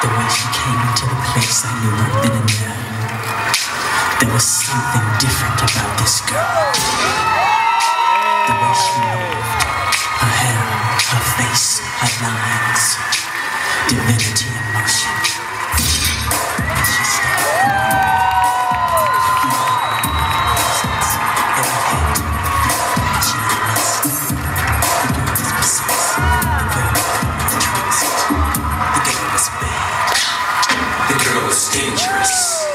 The way she came into the place, I knew right then and there. There was something different about this girl. The way she moved, her hair, her face, her lines, divinity in motion. dangerous.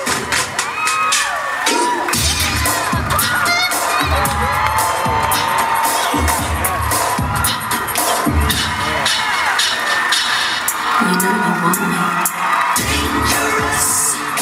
You know you want me. Dangerous.